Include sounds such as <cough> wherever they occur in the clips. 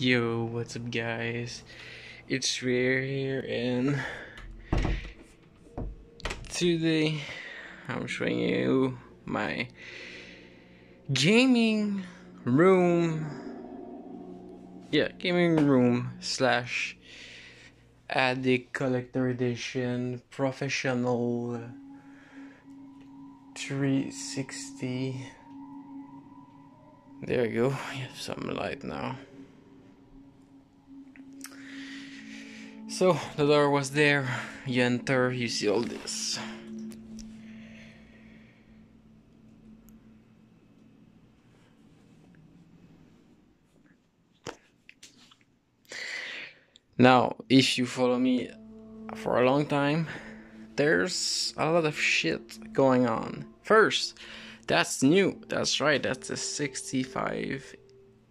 Yo, what's up, guys? It's Rare here, and today I'm showing you my gaming room. Yeah, gaming room slash Addict Collector Edition Professional 360. There you go. You have some light now. So the door was there. You enter. You see all this. Now, if you follow me for a long time, there's a lot of shit going on. First, that's new. That's right. That's a 65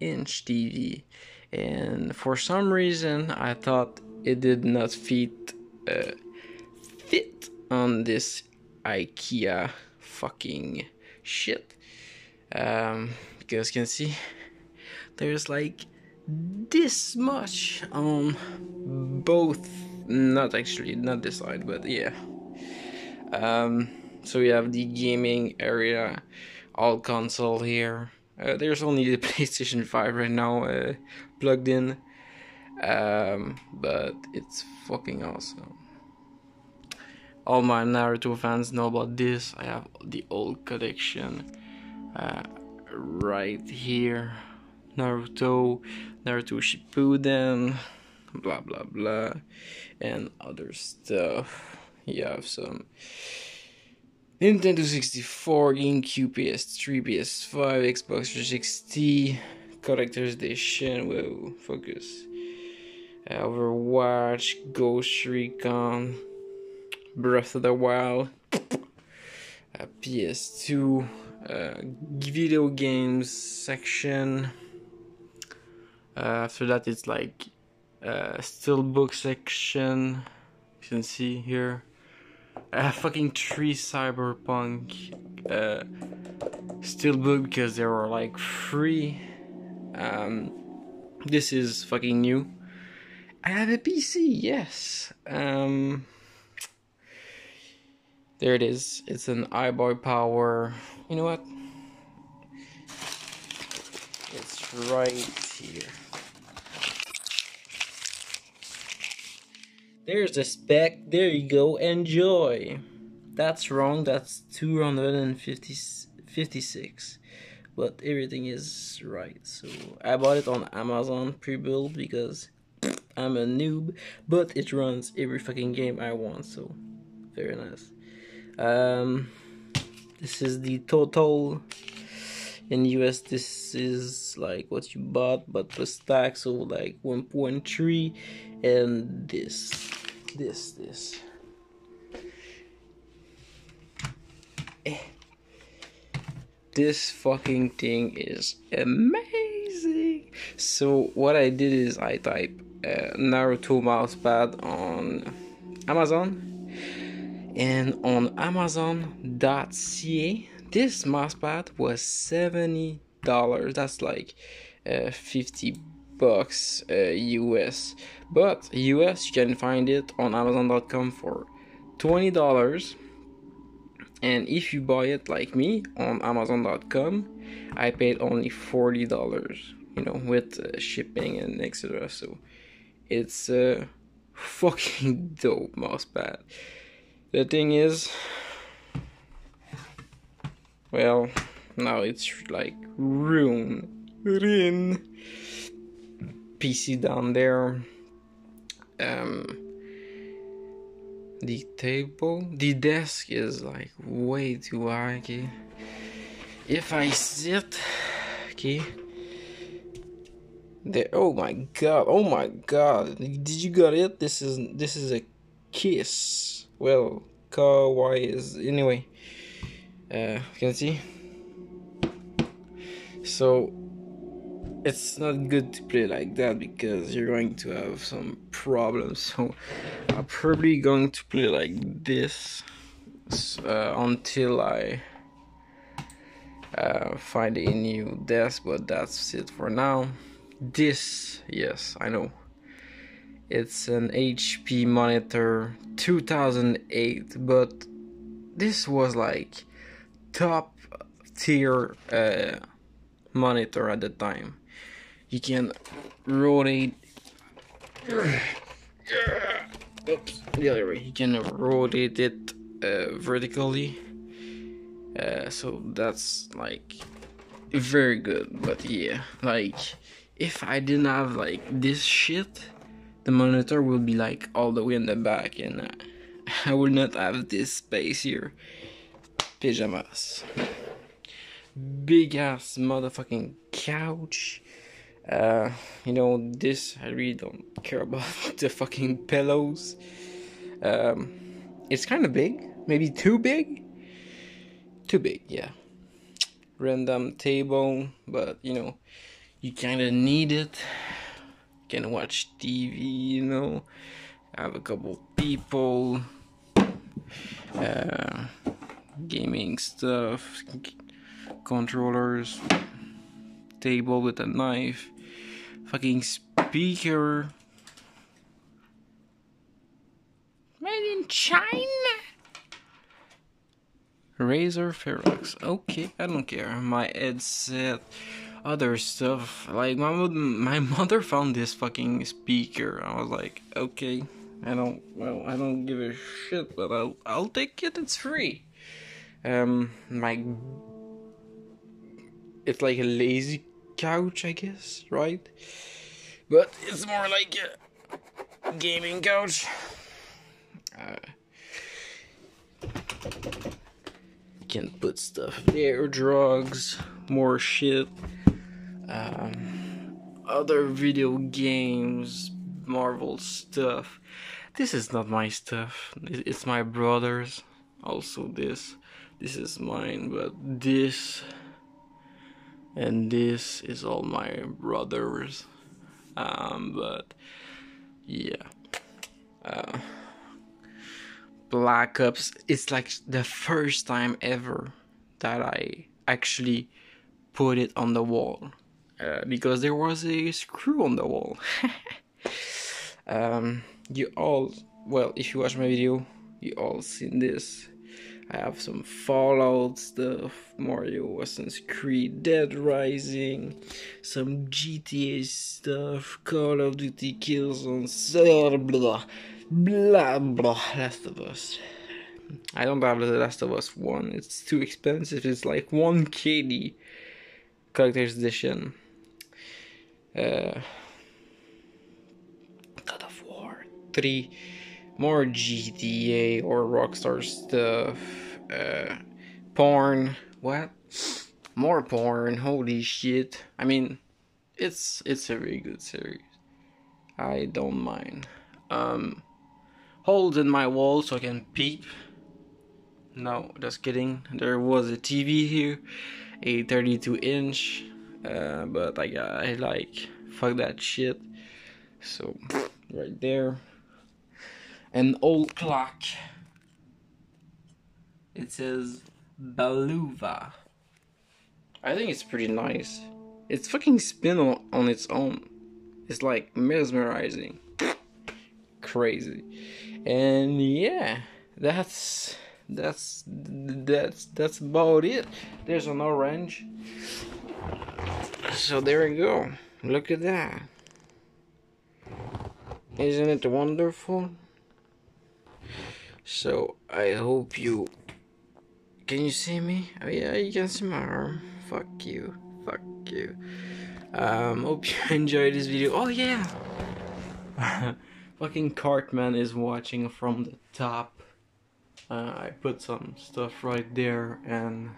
inch TV. And for some reason, I thought it did not fit uh, fit on this IKEA fucking shit. Um, you guys can see there's like this much on both. Not actually, not this side, but yeah. Um, so we have the gaming area, all console here. Uh, there's only the <laughs> PlayStation 5 right now uh, plugged in, um, but it's fucking awesome. All my Naruto fans know about this. I have the old collection uh, right here. Naruto, Naruto Shippuden, blah blah blah, and other stuff. You have some Nintendo 64, GameCube, PS3, PS5, Xbox 360, Collector's Edition, whoa, focus. Uh, Overwatch, Ghost Recon, Breath of the Wild, uh, PS2, uh, video games section. Uh, after that, it's like uh, book section. You can see here a fucking three cyberpunk uh, book because there were like free. Um, this is fucking new. I have a PC, yes. Um, there it is. It's an iBuyPower. You know what? It's right here. There's the spec. There you go. Enjoy. That's wrong. That's 256. But everything is right. So I bought it on Amazon pre-built because I'm a noob. But it runs every fucking game I want. So very nice. Um, this is the total in US this is like what you bought but plus tax so like 1.3 and this this this this fucking thing is amazing so what I did is I type Naruto mousepad on Amazon and on Amazon.ca this mousepad was seventy dollars. That's like uh, fifty bucks uh, US. But US you can find it on Amazon.com for twenty dollars. And if you buy it like me on Amazon.com, I paid only forty dollars. You know, with uh, shipping and etc. So it's a fucking <laughs> dope mousepad. The thing is, well, now it's like room in PC down there. Um, the table, the desk is like way too high. Okay, if I sit, okay. There, oh my god, oh my god, did you got it? This is this is a kiss. Well, kawaii is anyway. Uh, you can see? So it's not good to play like that because you're going to have some problems. So I'm probably going to play like this uh, until I uh, find a new desk but that's it for now this, yes, I know. It's an HP monitor 2008, but this was like top tier uh, monitor at the time. You can rotate. Oops, the other way. You can rotate it uh, vertically. Uh, so that's like very good. But yeah, like if I didn't have like this shit, the monitor will be like all the way in the back, and uh, I will not have this space here. Pajamas. Big ass motherfucking couch. Uh, you know, this I really don't care about <laughs> the fucking pillows. Um, it's kind of big, maybe too big. Too big, yeah. Random table, but you know, you kind of need it. You can watch TV, you know. Have a couple people. Uh, gaming stuff, controllers, table with a knife fucking speaker. Made in China. Razer Ferox. Okay, I don't care. My headset, other stuff. Like my my <laughs> mother found this fucking speaker. I was like, okay, I don't well, I don't give a shit, but I'll I'll take it. It's free. Um, my it's like a lazy couch, I guess, right? But it's more like a gaming couch. Uh, can put stuff there, drugs, more shit, um, other video games, Marvel stuff. This is not my stuff. It's my brother's. Also, this. This is mine, but this and this is all my brothers um, but yeah uh, black ops it's like the first time ever that i actually put it on the wall uh, because there was a screw on the wall <laughs> um, you all well if you watch my video you all seen this I have some Fallout stuff, Mario Assassin's Creed Dead Rising, some GTA stuff, Call of Duty Killzone, blah blah blah. Last of Us. I don't have the Last of Us one. It's too expensive. It's like one KD collector's edition. Uh, God of War three more GTA or Rockstar stuff. Uh, porn. What? More porn. Holy shit. I mean, it's it's a very good series. I don't mind. Um, holes in my wall so I can peep. No, just kidding. There was a TV here, a 32 inch, uh, but I got I like fuck that shit. So right there an old clock. It says Bulova. I think it's pretty nice. It's fucking spin on, on its own. It's like mesmerizing. Crazy. And yeah, that's that's that's that's about it. There's an orange. So there we go. Look at that. Isn't it wonderful? So I hope you can you see me? Oh yeah, you can see my arm. Fuck you. Fuck you. Um hope you <laughs> enjoyed this video. Oh yeah. <laughs> Fucking Cartman is watching from the top. Uh, I put some stuff right there and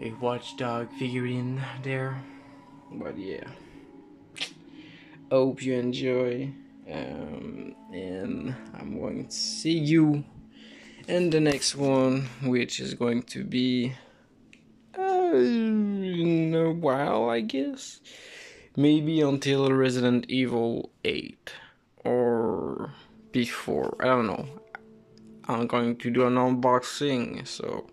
a watchdog figurine there. But yeah. Hope you enjoy. Um, and I'm going to see you in the next one, which is going to be uh, in a while, I guess. Maybe until Resident Evil 8 or before. I don't know. I'm going to do an unboxing, so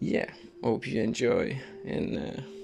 yeah. Hope you enjoy and. Uh,